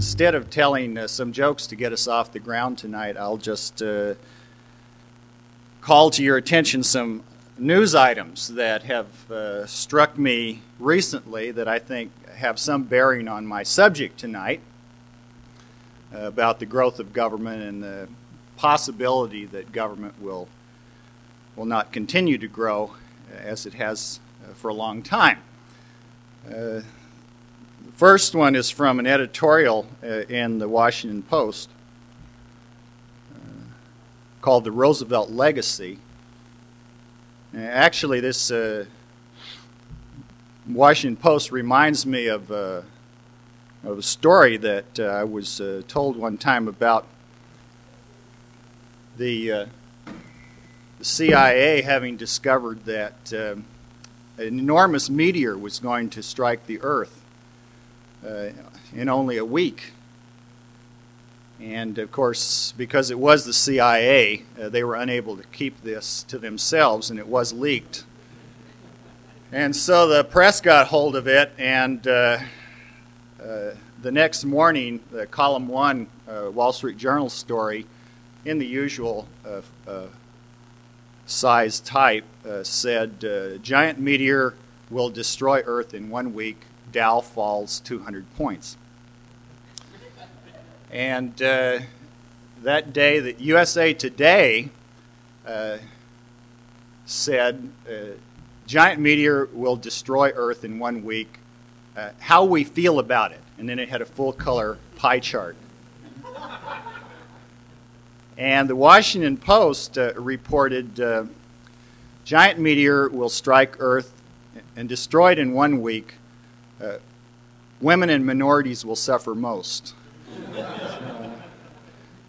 instead of telling uh, some jokes to get us off the ground tonight, I'll just uh, call to your attention some news items that have uh, struck me recently that I think have some bearing on my subject tonight uh, about the growth of government and the possibility that government will will not continue to grow as it has uh, for a long time. The first one is from an editorial uh, in the Washington Post uh, called The Roosevelt Legacy. Actually, this uh, Washington Post reminds me of, uh, of a story that uh, I was uh, told one time about the, the CIA having discovered that um, an enormous meteor was going to strike the Earth in only a week. And of course, because it was the CIA, uh, they were unable to keep this to themselves, and it was leaked. And so the press got hold of it, and uh, uh, the next morning, the column one uh, Wall Street Journal story, in the usual uh, uh, size type, said Giant meteor will destroy Earth in one week, Dow falls 200 points. And uh, that day, that USA Today uh, said, uh, giant meteor will destroy Earth in one week. Uh, how we feel about it. And then it had a full color pie chart. and the Washington Post uh, reported uh, giant meteor will strike Earth and destroy it in one week. Women and minorities will suffer most.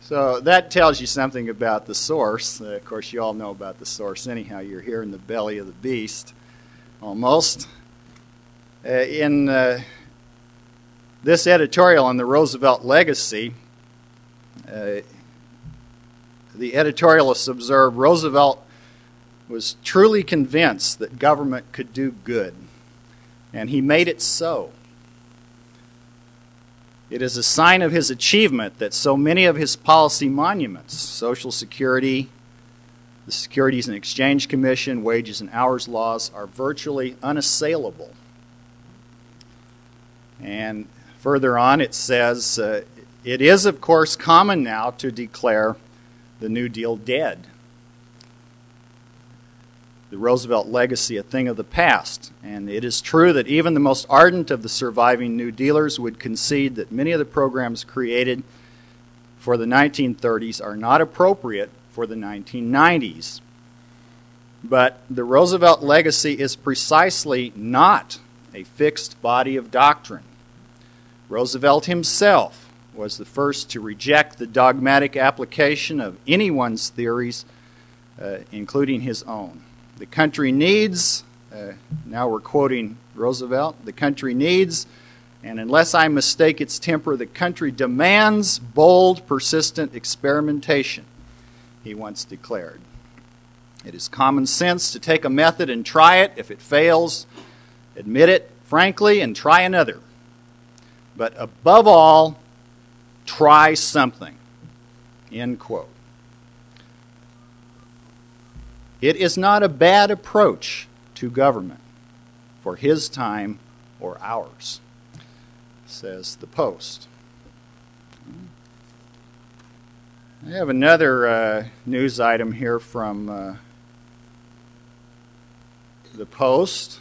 so that tells you something about the source. Uh, of course, you all know about the source anyhow. You're here in the belly of the beast, almost. Uh, in uh, this editorial on the Roosevelt legacy, uh, the editorialists observe Roosevelt was truly convinced that government could do good, and he made it so. It is a sign of his achievement that so many of his policy monuments, Social Security, the Securities and Exchange Commission, wages and hours laws, are virtually unassailable. And further on, it says uh, it is, of course, common now to declare the New Deal dead the Roosevelt legacy a thing of the past. And it is true that even the most ardent of the surviving New Dealers would concede that many of the programs created for the 1930s are not appropriate for the 1990s. But the Roosevelt legacy is precisely not a fixed body of doctrine. Roosevelt himself was the first to reject the dogmatic application of anyone's theories, uh, including his own. The country needs, uh, now we're quoting Roosevelt, the country needs, and unless I mistake its temper, the country demands bold, persistent experimentation, he once declared. It is common sense to take a method and try it. If it fails, admit it frankly and try another. But above all, try something. End quote. It is not a bad approach to government for his time or ours, says the Post. I have another uh, news item here from uh, the Post,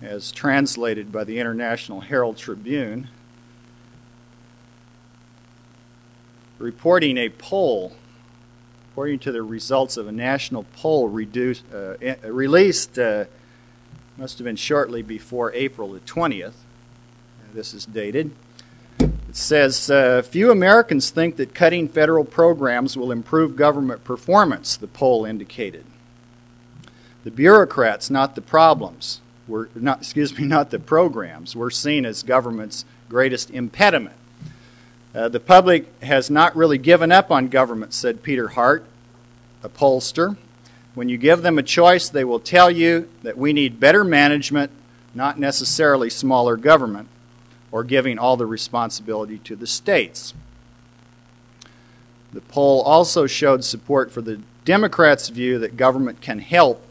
as translated by the International Herald Tribune, reporting a poll according to the results of a national poll uh, eh, released, uh, must have been shortly before April the 20th. This is dated. It says uh, Few Americans think that cutting federal programs will improve government performance, the poll indicated. The bureaucrats, not the problems, were not, excuse me, not the programs, were seen as government's greatest impediment. Uh, the public has not really given up on government, said Peter Hart, pollster. When you give them a choice, they will tell you that we need better management, not necessarily smaller government. or giving all the responsibility to the states. The poll also showed support for the Democrats' view that government can help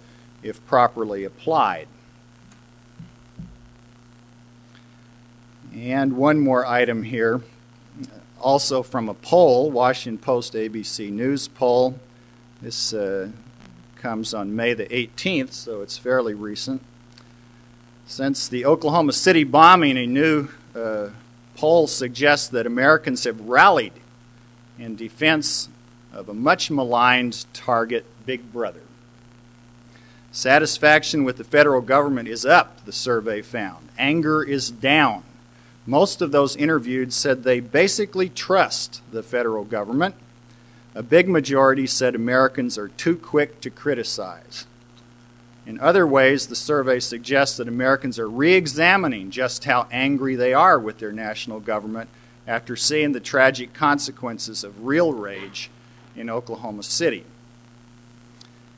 if properly applied. And one more item here, also from a poll, Washington Post ABC News poll. This uh, comes on May the 18th, so it's fairly recent. Since the Oklahoma City bombing, a new uh, poll suggests that Americans have rallied in defense of a much maligned target, Big Brother. Satisfaction with the federal government is up, the survey found. Anger is down. Most of those interviewed said they basically trust the federal government. A big majority said Americans are too quick to criticize. In other ways, the survey suggests that Americans are re examining just how angry they are with their national government after seeing the tragic consequences of real rage in Oklahoma City.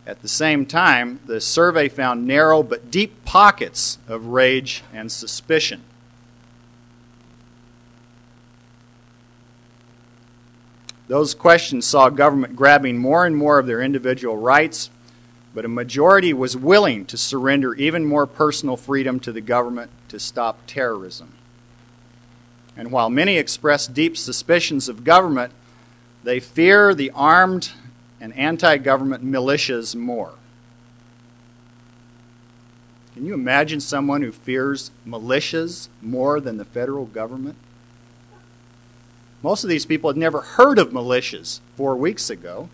At the same time, the survey found narrow but deep pockets of rage and suspicion. Those questions saw government grabbing more and more of their individual rights, but a majority was willing to surrender even more personal freedom to the government to stop terrorism. And while many express deep suspicions of government, they fear the armed and anti government militias more. Can you imagine someone who fears militias more than the federal government? Most of these people had never heard of militias four weeks ago.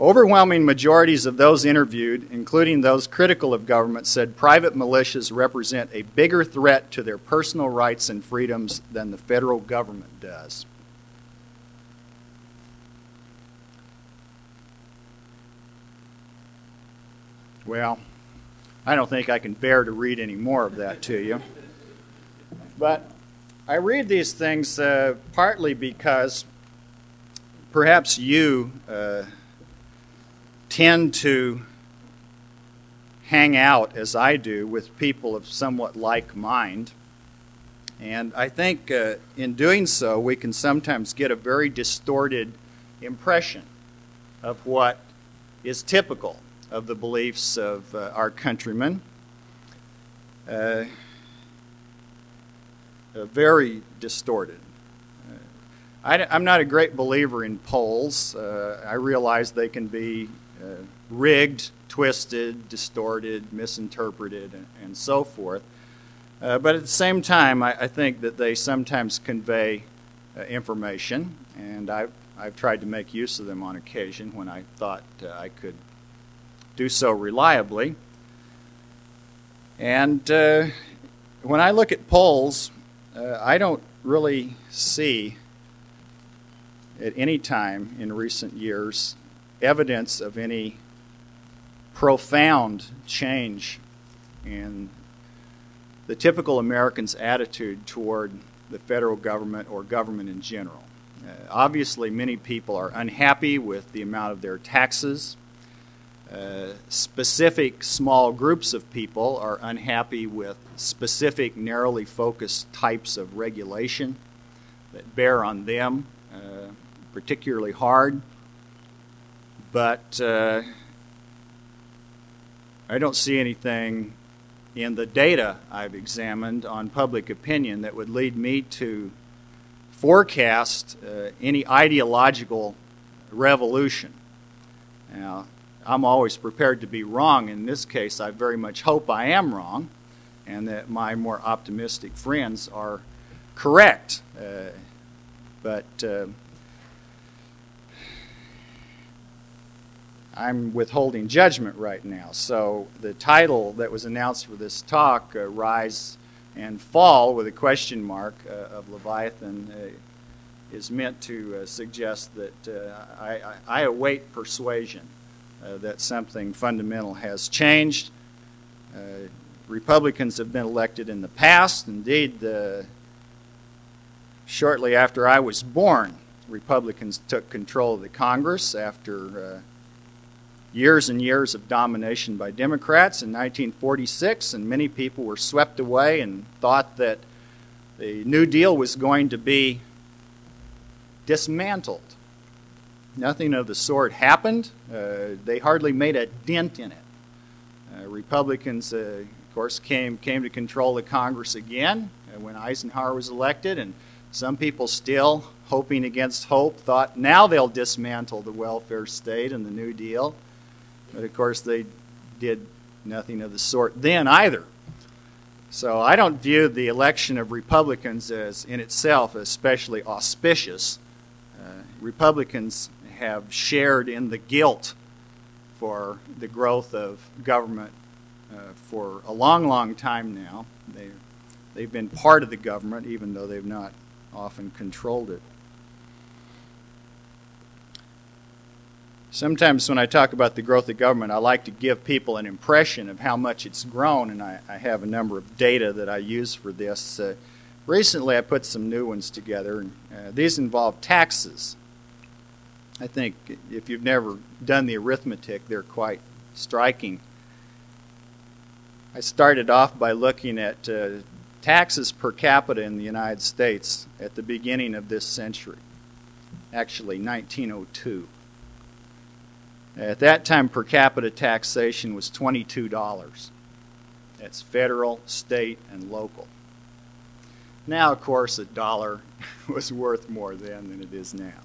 Overwhelming majorities of those interviewed, including those critical of government, said private militias represent a bigger threat to their personal rights and freedoms than the federal government does. Well, I don't think I can bear to read any more of that to you. But I read these things uh, partly because perhaps you uh, tend to hang out, as I do, with people of somewhat like mind. And I think uh, in doing so, we can sometimes get a very distorted impression of what is typical of the beliefs of uh, our countrymen. Uh, very distorted. Uh, I, am not a great believer in polls. Uh, I realize they can be uh, rigged, twisted, distorted, misinterpreted, and, and so forth. Uh, but at the same time, I, I, think that they sometimes convey information, and I've, I've tried to make use of them on occasion when I thought I could do so reliably. And uh, when I look at polls, uh, I don't really see at any time in recent years evidence of any profound change in the typical American's attitude toward the federal government or government in general. Uh, obviously, many people are unhappy with the amount of their taxes. Uh, specific small groups of people are unhappy with specific, narrowly focused types of regulation that bear on them uh, particularly hard. But uh, I don't see anything in the data I've examined on public opinion that would lead me to forecast uh, any ideological revolution. Now, I'm always prepared to be wrong. In this case, I very much hope I am wrong and that my more optimistic friends are correct. Uh, but uh, I'm withholding judgment right now. So the title that was announced for this talk, uh, Rise and Fall with a question mark uh, of Leviathan, uh, is meant to uh, suggest that I, I, I await persuasion uh, that something fundamental has changed. Uh, Republicans have been elected in the past. Indeed, uh, shortly after I was born, Republicans took control of the Congress after years and years of domination by Democrats in 1946, and many people were swept away and thought that the New Deal was going to be dismantled. Nothing of the sort happened. Uh, they hardly made a dent in it. Uh, Republicans, uh, of course, came came to control the Congress again uh, when Eisenhower was elected, and some people still, hoping against hope, thought now they'll dismantle the welfare state and the New Deal. But of course, they did nothing of the sort then either. So I don't view the election of Republicans as in itself especially auspicious. Uh, Republicans have shared in the guilt for the growth of government uh, for a long, long time now. They, they've been part of the government, even though they've not often controlled it. Sometimes when I talk about the growth of government, I like to give people an impression of how much it's grown, and I, I have a number of data that I use for this. Uh, recently, I put some new ones together, and uh, these involve taxes. I think if you've never done the arithmetic, they're quite striking. I started off by looking at uh, taxes per capita in the United States at the beginning of this century, actually 1902. At that time, per capita taxation was $22. That's federal, state, and local. Now, of course, a dollar was worth more then than it is now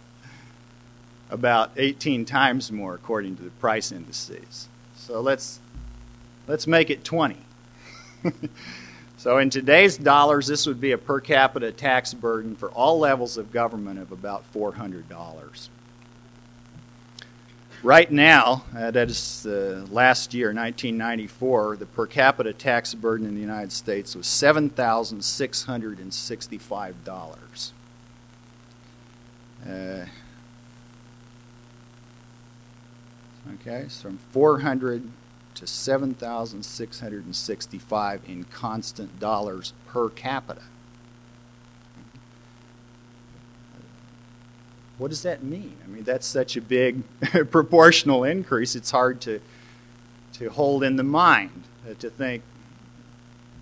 about 18 times more according to the price indices. So let's let's make it 20. so in today's dollars, this would be a per capita tax burden for all levels of government of about $400. Right now, uh, that is uh, last year, 1994, the per capita tax burden in the United States was $7,665. Uh, Okay, so from 400 to 7,665 in constant dollars per capita. What does that mean? I mean, that's such a big proportional increase, it's hard to, to hold in the mind, uh, to think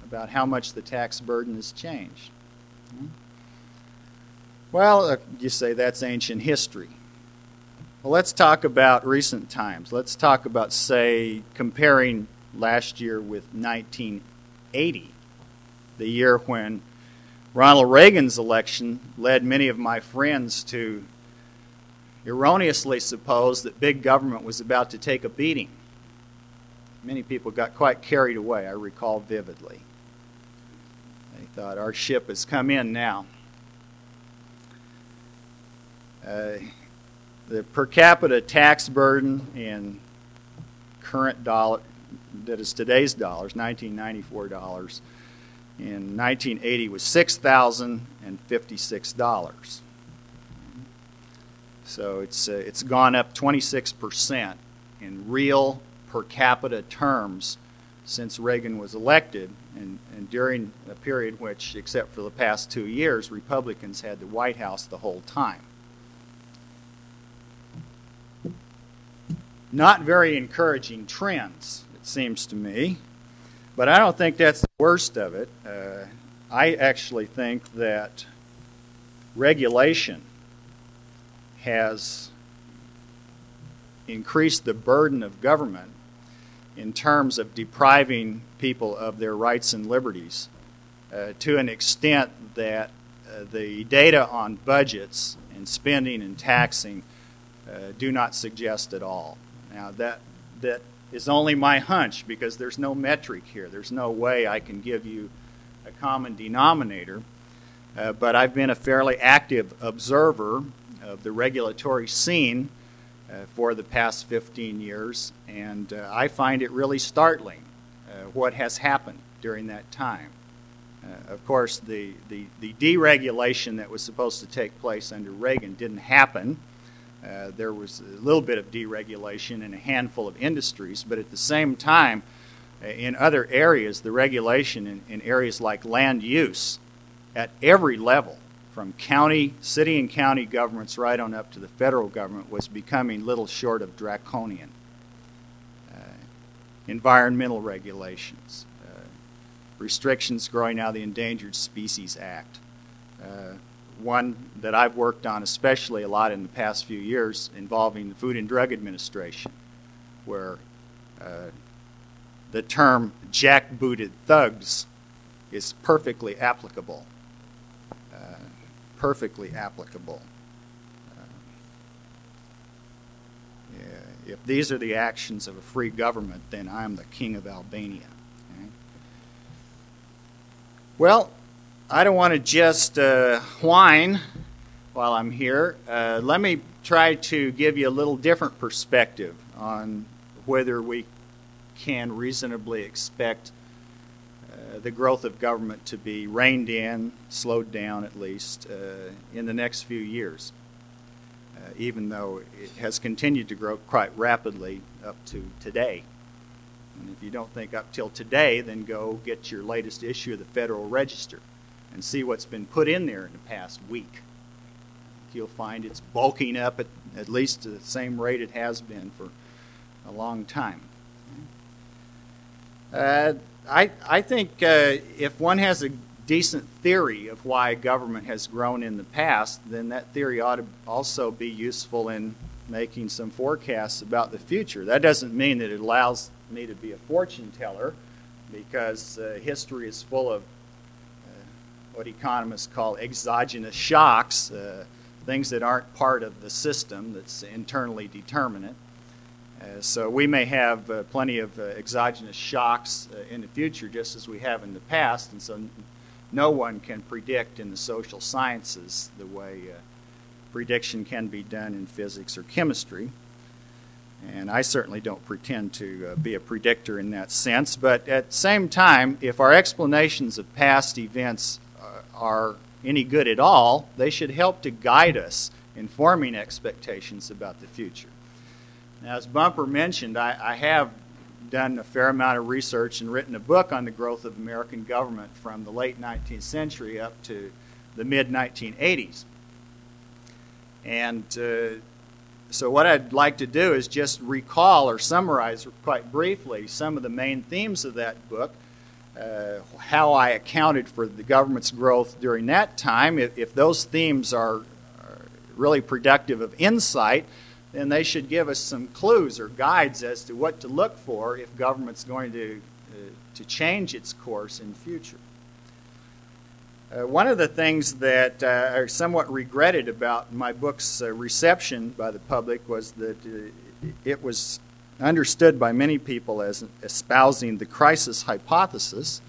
about how much the tax burden has changed. Hmm? Well, uh, you say that's ancient history. Well, let's talk about recent times. Let's talk about, say, comparing last year with 1980, the year when Ronald Reagan's election led many of my friends to erroneously suppose that big government was about to take a beating. Many people got quite carried away, I recall vividly. They thought, our ship has come in now. Uh, the per capita tax burden in current dollar, that is today's dollars, 1994 dollars, in 1980 was $6,056. So it's, uh, it's gone up 26% in real per capita terms since Reagan was elected, and, and during a period which, except for the past two years, Republicans had the White House the whole time. Not very encouraging trends, it seems to me. But I don't think that's the worst of it. Uh, I actually think that regulation has increased the burden of government in terms of depriving people of their rights and liberties uh, to an extent that uh, the data on budgets and spending and taxing uh, do not suggest at all. Now that that is only my hunch because there's no metric here. There's no way I can give you a common denominator. Uh, but I've been a fairly active observer of the regulatory scene uh, for the past 15 years, and uh, I find it really startling uh, what has happened during that time. Uh, of course, the, the, the deregulation that was supposed to take place under Reagan didn't happen. Uh, there was a little bit of deregulation in a handful of industries, but at the same time, uh, in other areas, the regulation in, in, areas like land use at every level, from county, city, and county governments right on up to the federal government, was becoming little short of draconian. environmental regulations, uh, restrictions growing out of the Endangered Species Act. Uh, one that I've worked on especially a lot in the past few years involving the Food and Drug Administration, where uh, the term jackbooted thugs is perfectly applicable. Uh, perfectly applicable. Uh, if these are the actions of a free government, then I'm the king of Albania. Okay? Well, I don't want to just uh, whine while I'm here. Uh, let me try to give you a little different perspective on whether we can reasonably expect uh, the growth of government to be reined in, slowed down at least, uh, in the next few years, uh, even though it has continued to grow quite rapidly up to today. And if you don't think up till today, then go get your latest issue of the Federal Register and see what's been put in there in the past week. You'll find it's bulking up at at least the same rate it has been for a long time. Uh, I, I think uh, if one has a decent theory of why government has grown in the past, then that theory ought to also be useful in making some forecasts about the future. That doesn't mean that it allows me to be a fortune teller, because uh, history is full of what economists call exogenous shocks, uh, things that aren't part of the system that's internally determinate. Uh, so we may have uh, plenty of uh, exogenous shocks uh, in the future, just as we have in the past, and so no one can predict in the social sciences the way uh, prediction can be done in physics or chemistry. And I certainly don't pretend to uh, be a predictor in that sense, but at the same time, if our explanations of past events are any good at all, they should help to guide us in forming expectations about the future. Now, as Bumper mentioned, I, I, have done a fair amount of research and written a book on the growth of American government from the late 19th century up to the mid 1980s. And uh, so, what I'd like to do is just recall or summarize quite briefly some of the main themes of that book. Uh, how I accounted for the government's growth during that time. If, if those themes are, are really productive of insight, then they should give us some clues or guides as to what to look for if government's going to, uh, to change its course in future. Uh, one of the things that uh, are somewhat regretted about my book's uh, reception by the public was that uh, it was understood by many people as espousing the crisis hypothesis,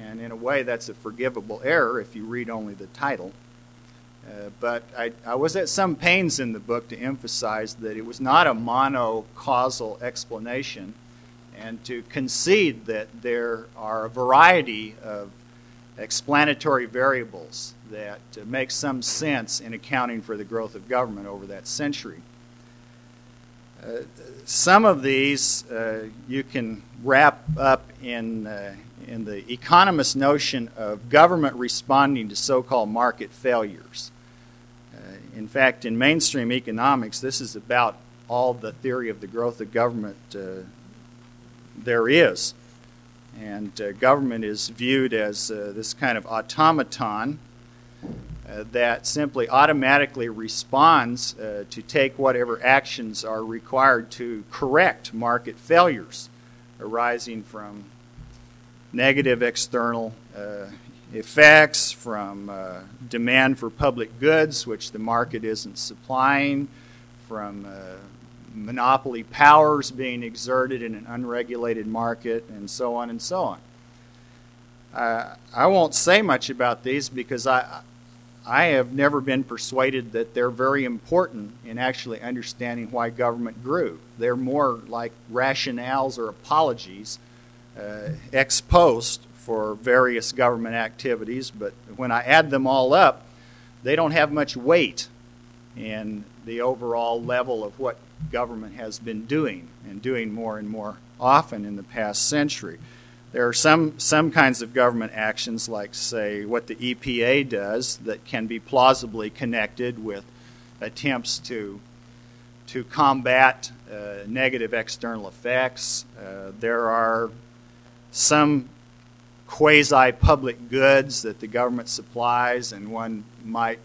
and in a way that's a forgivable error if you read only the title. Uh, but I, I, was at some pains in the book to emphasize that it was not a monocausal explanation and to concede that there are a variety of explanatory variables that uh, make some sense in accounting for the growth of government over that century. Uh, some of these uh, you can wrap up in, uh, in the economist notion of government responding to so called market failures. In fact, in mainstream economics, this is about all the theory of the growth of government uh, there is. And uh, government is viewed as uh, this kind of automaton uh, that simply automatically responds uh, to take whatever actions are required to correct market failures arising from negative external uh, effects from uh, demand for public goods, which the market isn't supplying, from monopoly powers being exerted in an unregulated market, and so on and so on. Uh, I won't say much about these because I, I have never been persuaded that they're very important in actually understanding why government grew. They're more like rationales or apologies uh, ex post for various government activities, but when I add them all up, they don't have much weight in the overall level of what government has been doing and doing more and more often in the past century. There are some, some kinds of government actions, like, say, what the EPA does, that can be plausibly connected with attempts to, to combat uh, negative external effects. Uh, there are some quasi public goods that the government supplies, and one might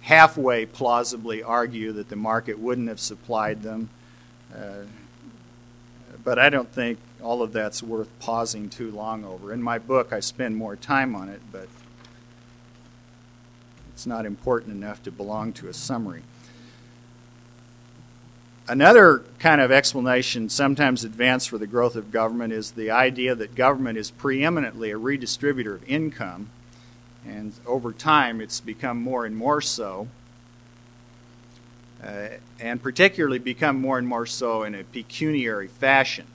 halfway plausibly argue that the market wouldn't have supplied them. Uh, but I don't think all of that's worth pausing too long over. In my book, I spend more time on it, but it's not important enough to belong to a summary. Another kind of explanation, sometimes advanced for the growth of government, is the idea that government is preeminently a redistributor of income, and over time it's become more and more so, uh, and particularly become more and more so in a pecuniary fashion.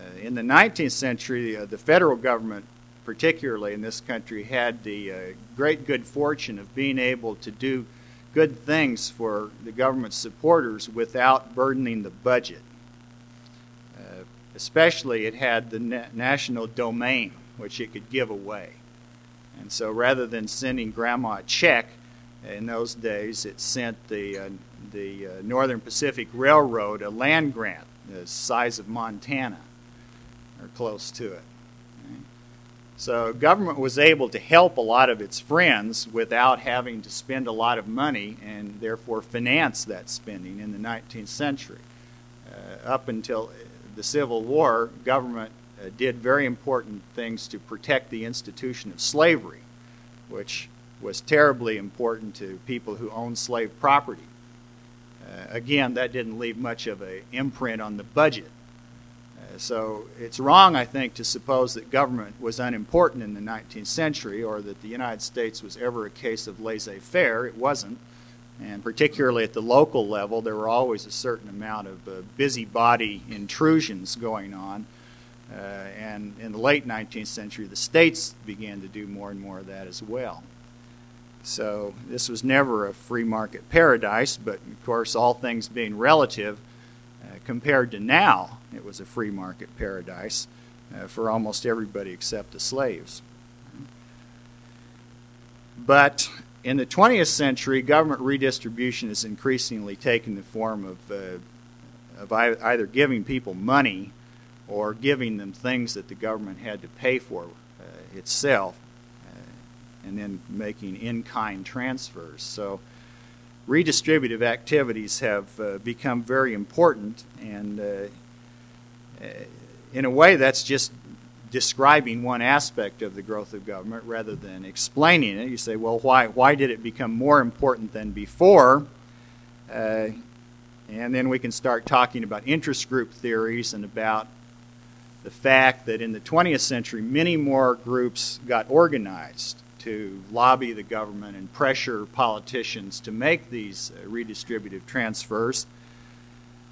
Uh, in the 19th century, uh, the federal government, particularly in this country, had the uh, great good fortune of being able to do good things for the government supporters without burdening the budget. Especially, it had the na- national domain, which it could give away. And so, rather than sending grandma a check in those days, it sent the, uh, the uh, Northern Pacific Railroad a land grant the size of Montana or close to it. So government was able to help a lot of its friends without having to spend a lot of money and therefore finance that spending in the 19th century. Uh, up until the Civil War, government uh, did very important things to protect the institution of slavery, which was terribly important to people who owned slave property. Uh, again, that didn't leave much of an imprint on the budget so it's wrong, I think, to suppose that government was unimportant in the 19th century or that the United States was ever a case of laissez faire. It wasn't. And particularly at the local level, there were always a certain amount of uh, busybody intrusions going on. Uh, and in the late 19th century, the states began to do more and more of that as well. So this was never a free market paradise, but of course, all things being relative, compared to now, it was a free market paradise uh, for almost everybody except the slaves. But in the 20th century, government redistribution has increasingly taken the form of, uh, of either giving people money or giving them things that the government had to pay for uh, itself uh, and then making in kind transfers. So redistributive activities have uh, become very important, and uh, uh, in a way, that's just describing one aspect of the growth of government rather than explaining it. You say, well, why, why did it become more important than before? Uh, and then we can start talking about interest group theories and about the fact that in the 20th century, many more groups got organized to lobby the government and pressure politicians to make these uh, redistributive transfers.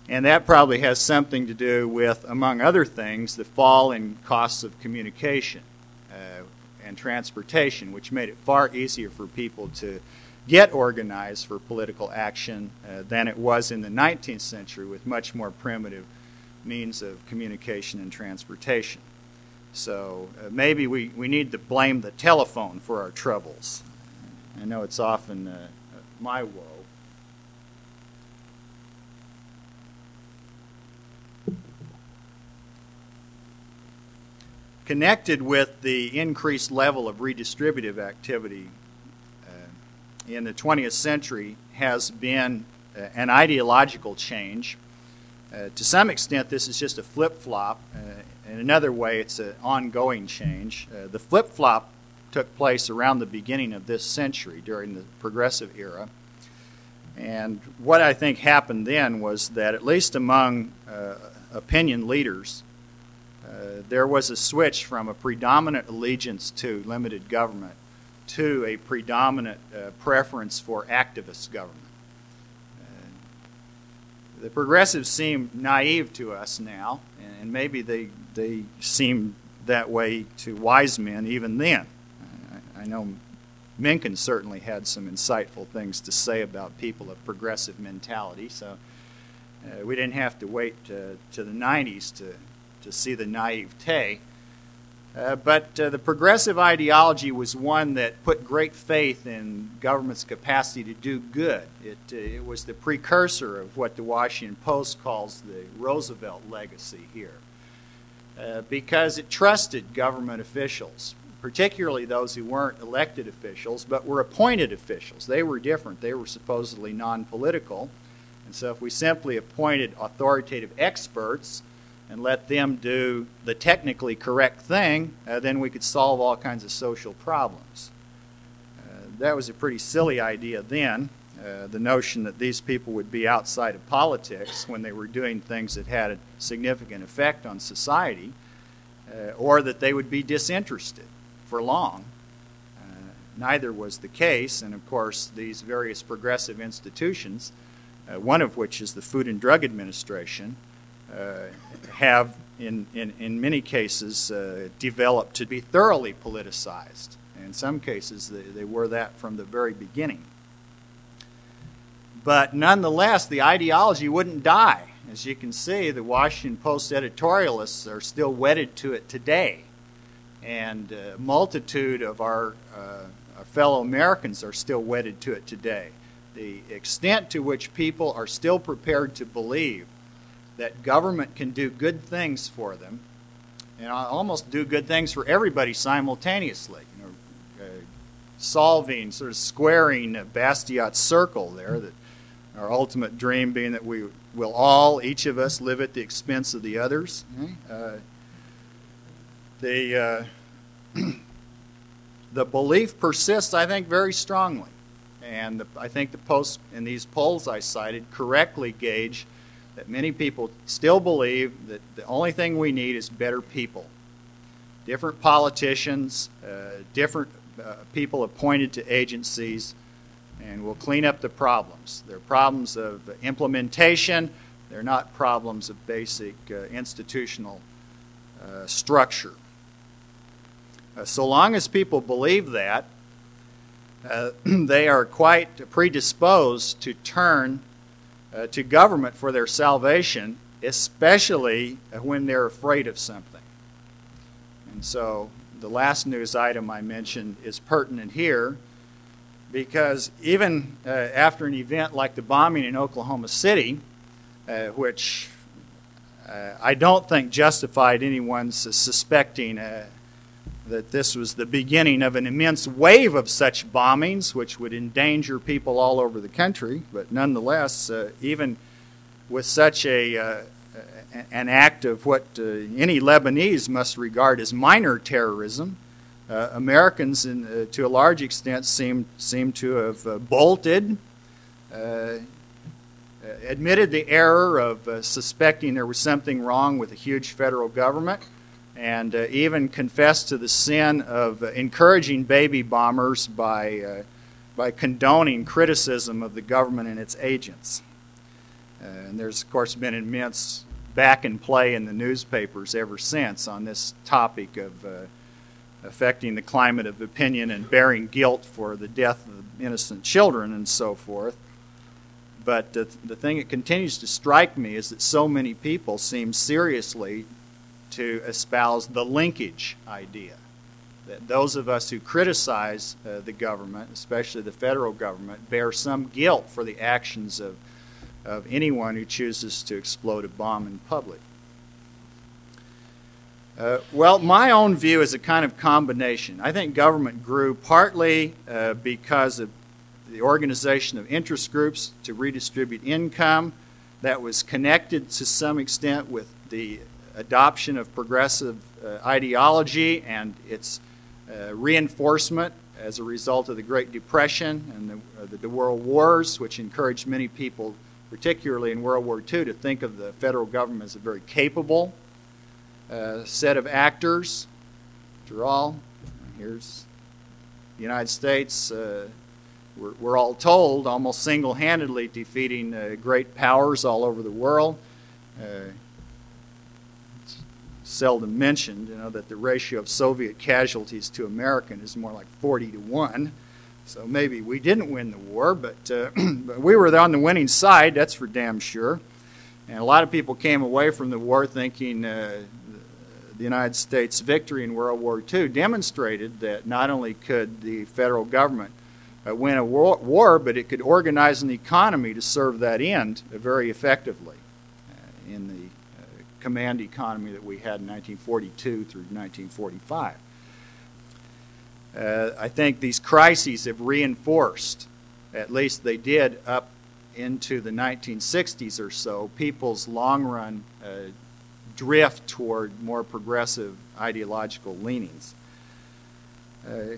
And that probably has something to do with, among other things, the fall in costs of communication uh, and transportation, which made it far easier for people to get organized for political action uh, than it was in the 19th century with much more primitive means of communication and transportation. So uh, maybe we, we need to blame the telephone for our troubles. I know it's often uh, my woe. Connected with the increased level of redistributive activity uh, in the 20th century has been uh, an ideological change. Uh, to some extent, this is just a flip flop uh, in another way, it's an ongoing change. Uh, the flip flop took place around the beginning of this century during the progressive era. And what I think happened then was that, at least among uh, opinion leaders, uh, there was a switch from a predominant allegiance to limited government to a predominant uh, preference for activist government. Uh, the progressives seem naive to us now, and maybe they they seemed that way to wise men even then. I, I know Mencken certainly had some insightful things to say about people of progressive mentality, so uh, we didn't have to wait to, to the 90s to, to see the naivete. Uh, but uh, the progressive ideology was one that put great faith in government's capacity to do good. It, uh, it was the precursor of what the Washington Post calls the Roosevelt legacy here, uh, because it trusted government officials, particularly those who weren't elected officials but were appointed officials. They were different, they were supposedly non political. And so if we simply appointed authoritative experts, and let them do the technically correct thing, uh, then we could solve all kinds of social problems. Uh, that was a pretty silly idea then. Uh, the notion that these people would be outside of politics when they were doing things that had a significant effect on society, uh, or that they would be disinterested for long. Uh, neither was the case, and of course, these various progressive institutions, uh, one of which is the Food and Drug Administration, have, in, in, in many cases, uh, developed to be thoroughly politicized. In some cases, they, they were that from the very beginning. But nonetheless, the ideology wouldn't die. As you can see, the Washington Post editorialists are still wedded to it today. And a multitude of our, uh, our fellow Americans are still wedded to it today. The extent to which people are still prepared to believe that government can do good things for them and almost do good things for everybody simultaneously. You know, uh, solving, sort of squaring Bastiat's circle there. That our ultimate dream being that we will all, each of us, live at the expense of the others. Mm-hmm. Uh, the uh, the belief persists, I think, very strongly, and the, I think the post in these polls I cited correctly gauge that many people still believe that the only thing we need is better people. Different politicians, uh, different uh, people appointed to agencies, and we'll clean up the problems. They're problems of implementation, they're not problems of basic uh, institutional uh, structure. Uh, so long as people believe that, uh, they are quite predisposed to turn uh, to government for their salvation, especially when they're afraid of something. And so the last news item I mentioned is pertinent here because even uh, after an event like the bombing in Oklahoma City, uh, which uh, I don't think justified anyone's suspecting uh, that this was the beginning of an immense wave of such bombings, which would endanger people all over the country. But nonetheless, uh, even with such a uh, an act of what uh, any Lebanese must regard as minor terrorism, uh, Americans, in, uh, to a large extent, seem seem to have uh, bolted. admitted the error of suspecting there was something wrong with a huge federal government, and uh, even confessed to the sin of uh, encouraging baby bombers by, uh, by condoning criticism of the government and its agents. Uh, and there's, of course, been immense back and play in the newspapers ever since on this topic of uh, affecting the climate of opinion and bearing guilt for the death of innocent children and so forth. But the, the thing that continues to strike me is that so many people seem seriously to espouse the linkage idea. That those of us who criticize uh, the government, especially the federal government, bear some guilt for the actions of, of anyone who chooses to explode a bomb in public. Uh, well, my own view is a kind of combination. I think government grew partly uh, because of the organization of interest groups to redistribute income that was connected to some extent with the adoption of progressive uh, ideology and its uh, reinforcement as a result of the Great Depression and the, uh, the, World Wars, which encouraged many people, particularly in World War II, to think of the federal government as a very capable uh, set of actors. After all, here's the United States. Uh, we're, all told almost single handedly defeating uh, great powers all over the world seldom mentioned, you know, that the ratio of Soviet casualties to American is more like 40 to 1. So maybe we didn't win the war, but, uh, but we were on the winning side, that's for damn sure. And a lot of people came away from the war thinking uh, the United States victory in World War II demonstrated that not only could the federal government uh, win a war, but it could organize an economy to serve that end very effectively uh, in the command economy that we had in 1942 through 1945. Uh, I think these crises have reinforced, at least they did up into the 1960s or so, people's long run uh, drift toward more progressive ideological leanings. Uh,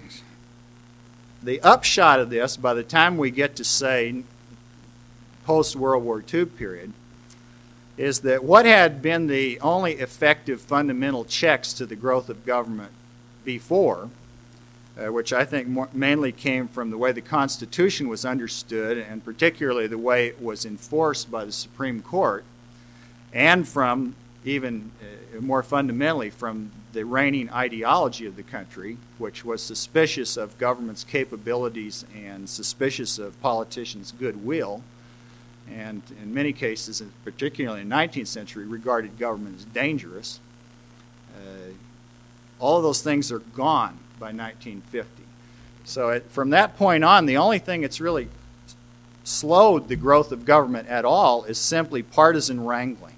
the upshot of this, by the time we get to say post World War II period, is that what had been the only effective fundamental checks to the growth of government before uh, which I think more, mainly came from the way the Constitution was understood, and particularly the way it was enforced by the Supreme Court, and from even uh, more fundamentally from the reigning ideology of the country, which was suspicious of government's capabilities and suspicious of politicians' goodwill, and in many cases, particularly in the 19th century, regarded government as dangerous. Uh, all of those things are gone by 1950. So it, from that point on, the only thing that's really slowed the growth of government at all is simply partisan wrangling.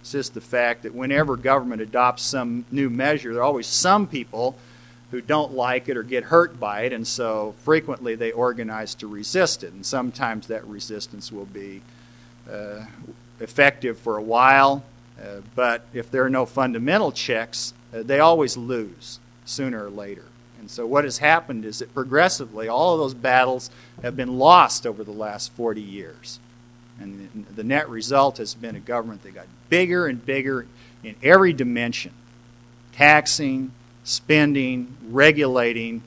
It's just the fact that whenever government adopts some new measure, there are always some people who don't like it or get hurt by it, and so frequently they organize to resist it. And sometimes that resistance will be uh, effective for a while, uh, but if there are no fundamental checks, uh, they always lose sooner or later. And so what has happened is that progressively all of those battles have been lost over the last 40 years. And the net result has been a government that got bigger and bigger in every dimension taxing, spending, regulating,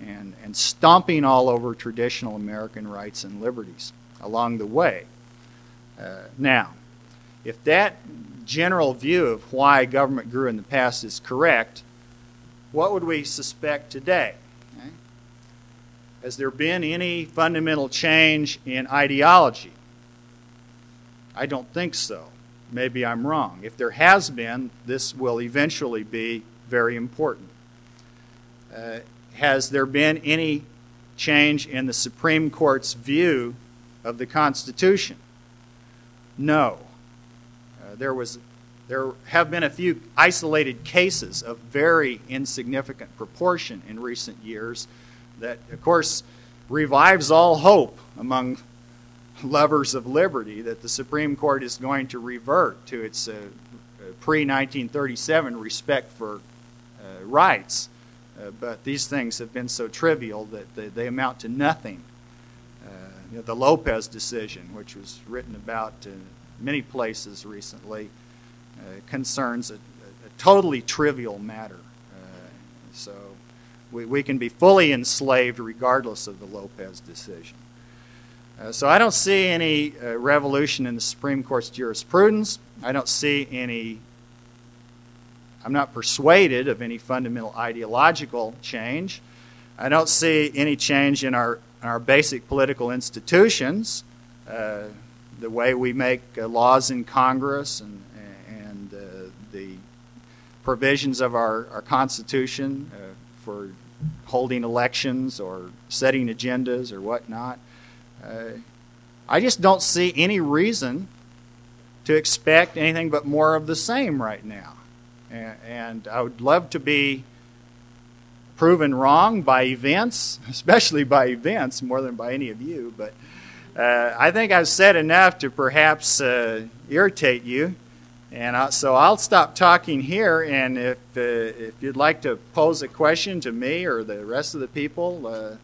and, and stomping all over traditional American rights and liberties along the way. Uh, now, if that general view of why government grew in the past is correct, what would we suspect today? Okay. Has there been any fundamental change in ideology? I don't think so. Maybe I'm wrong. If there has been, this will eventually be very important. Uh, has there been any change in the Supreme Court's view of the Constitution? No. Uh, there was there have been a few isolated cases of very insignificant proportion in recent years that, of course, revives all hope among lovers of liberty that the Supreme Court is going to revert to its uh, pre 1937 respect for rights. Uh, but these things have been so trivial that they, they amount to nothing. Uh, you know, the Lopez decision, which was written about in many places recently, uh, concerns a, a, totally trivial matter. Uh, so we, we can be fully enslaved regardless of the Lopez decision. Uh, so I don't see any uh, revolution in the Supreme Court's jurisprudence. I don't see any, I'm not persuaded of any fundamental ideological change. I don't see any change in our, our basic political institutions, uh, the way we make uh, laws in Congress and, the provisions of our, our Constitution uh, for holding elections or setting agendas or whatnot. Uh, I just don't see any reason to expect anything but more of the same right now. And, I would love to be proven wrong by events, especially by events more than by any of you. But uh, I think I've said enough to perhaps uh, irritate you. And I, so I'll stop talking here, and if, uh, if you'd like to pose a question to me or the rest of the people, uh,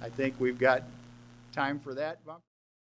I think we've got time for that.